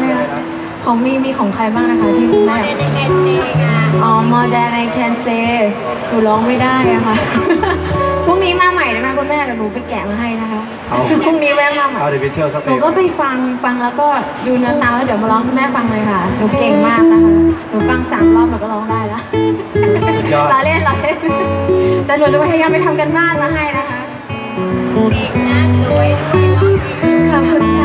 เนี่ยของมีมีของใครบ้างนะคะที่แม่ Modern I Can อ๋อ Modern I Can Say หนูร้องไม่ได้อะค่ะ พรุ่งนี้มาใหม่นะคะคุณแม่เดี๋ยวหนูไปแกะมาให้นะคะคือพรุ่งนี้แวะมาใหม่เอาดี๋ยวไปเที่ยวสักหนูก็ไปฟังฟังแล้วก็ดูเนื้อตาแล้วเดี๋ยวมาร้องคุณแม่ฟังเลยค่ะ หนูเก่งมากนะคะ หนูฟังสามรอบแล้วก็ร้องได้ละวล้อเล่นล้อเล่นแต่หนูจะพยายามไปทำกันบ้านมาให้นะคะเก่งนะสวยด้วยร้องดีขอบคุณ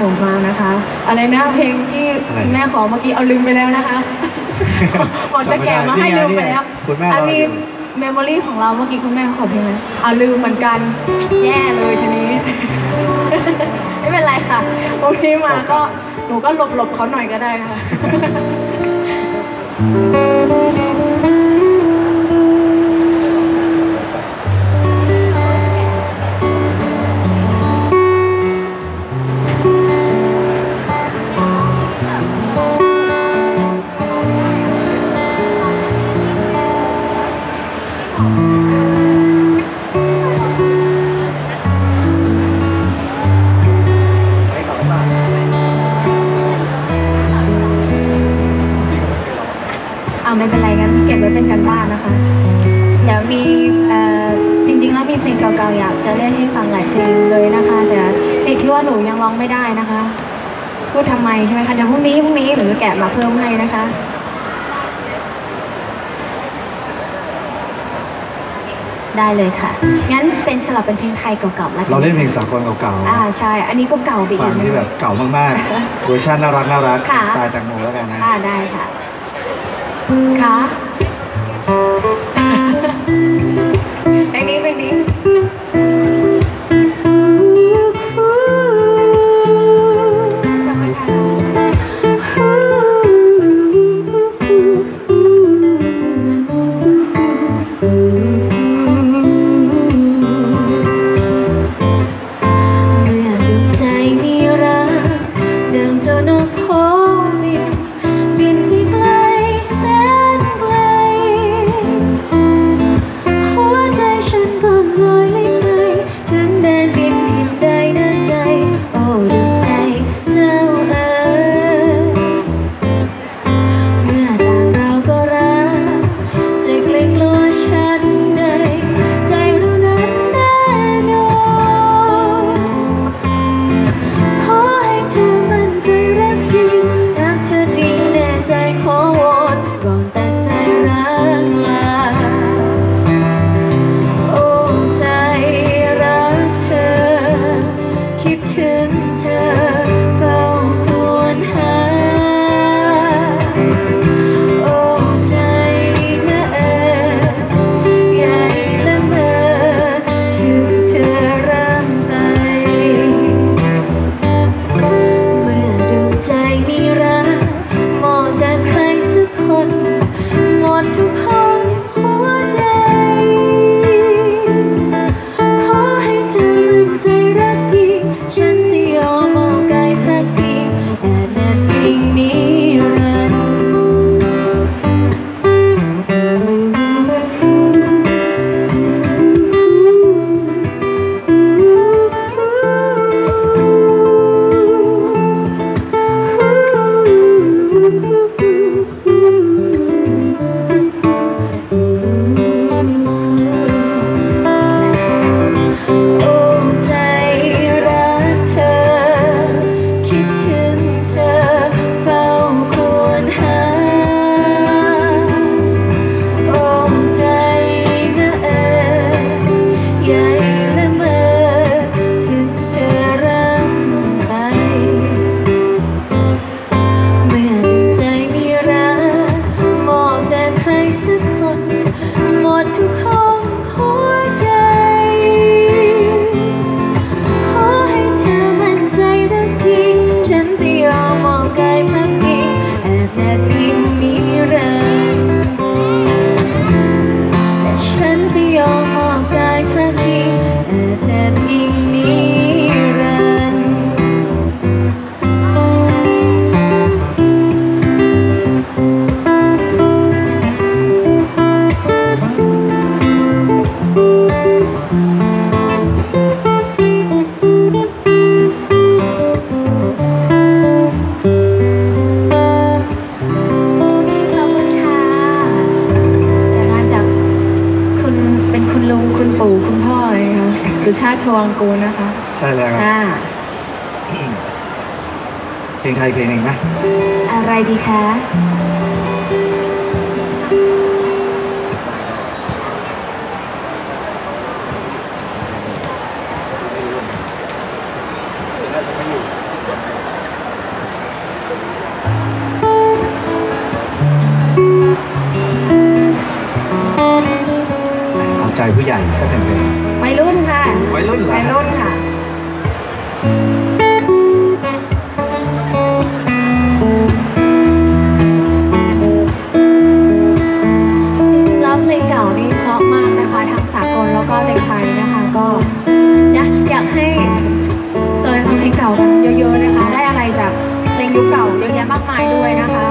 ของมานะคะ อะไรนะเพลงที่แม่ขอเมื่อกี้เอาลืมไปแล้วนะคะหมอจะแก่มาให้ลืมไปแล้วคุณแม่มีเมมโมรี่ของเราเมื่อกี้คุณแม่ขอเพลงอะไรเอาลืมเหมือนกันแย่เลยทีนี้ ไม่เป็นไรค่ะพรุ่งนี้มาก็หนูก็หลบๆเขาหน่อยก็ได้ค่ะ ได้เลยค่ะ งั้นเป็นสลับเป็นเพลงไทยเก่าๆแล้วเราเล่นเพลงสากลเก่าๆอ่าใช่ อันนี้ก็เก่าไปอีฟังก ที่แบบเก่ามากๆเวอร์ชันน่ารักน่ารักค่ะ สไตล์แตงโมแล้วกันนะ อ่าได้ค่ะ ค่ะ กูลนะคะ ใช่แล้วครับ ค่ะ เพลงไทยเพลงหนึ่งไหมอะไรดีคะ เอาใจผู้ใหญ่สักหนึ่เพลง วัยรุ่นค่ะวัยรุ่นเหรอ วัยรุ่นค่ะ จริงๆแล้วเพลงเก่านี่เพราะมากนะคะ ทั้งสากลแล้วก็เพไทยนะคะก็นะอยากให้เตยฟังเพลงเก่าเยอะๆนะคะ ได้อะไรจากเพลงยุคเก่าเยอะแยะมากมายด้วยนะคะ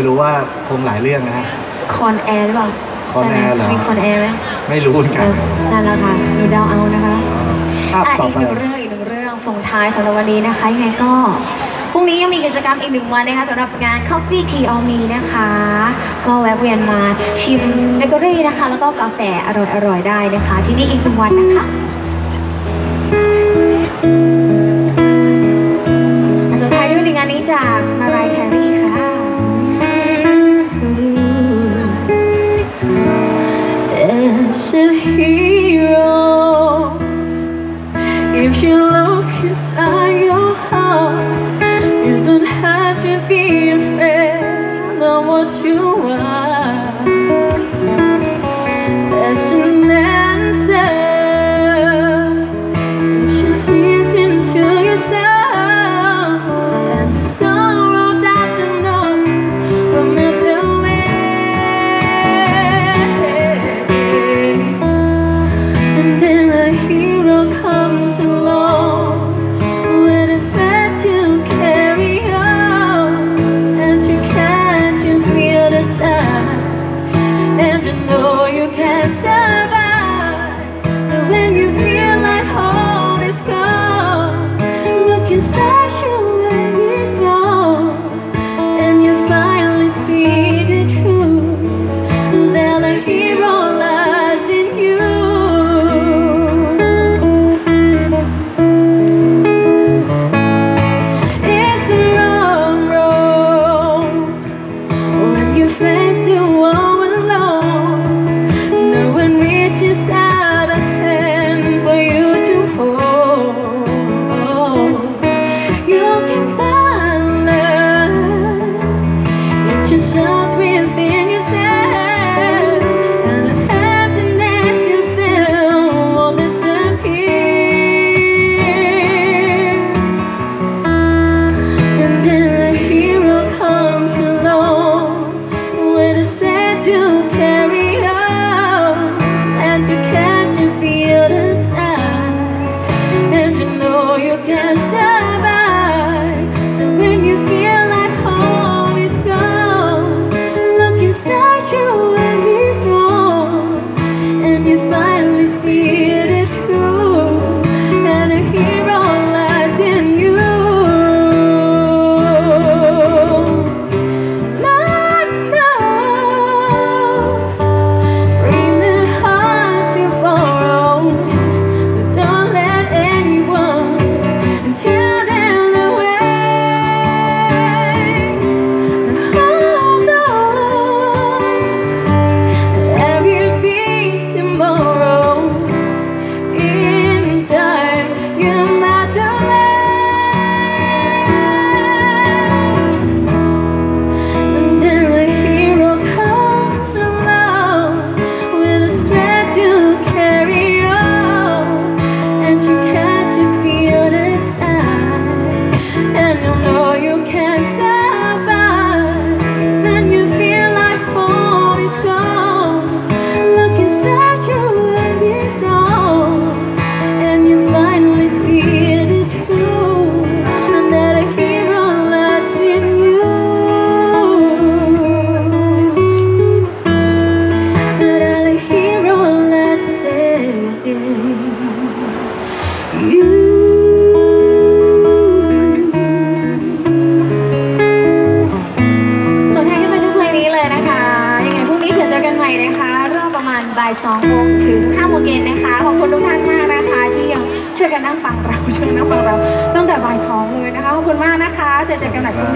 ไม่รู้ว่าคงหลายเรื่องนะฮะ Con Air หรือเปล่า Con Air เหรอมี Con Air ไหมไม่รู้เหมือนกันนั่นแหละค่ะหนูเดาเอานะคะอะอีกหนึ่งเรื่องอีกหนึ่งเรื่องส่งท้ายสำหรับวันนี้นะคะยังไงก็พรุ่งนี้ยังมีกิจกรรมอีกหนึ่งวันนะคะสำหรับงาน Coffee Tea or Me นะคะ ก็แวะเวียนมาชิมเบเกอรี่นะคะ แล้วก็กาแฟอร่อยๆได้นะคะ ที่นี่อีกหนึ่งวันนะคะ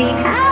we have.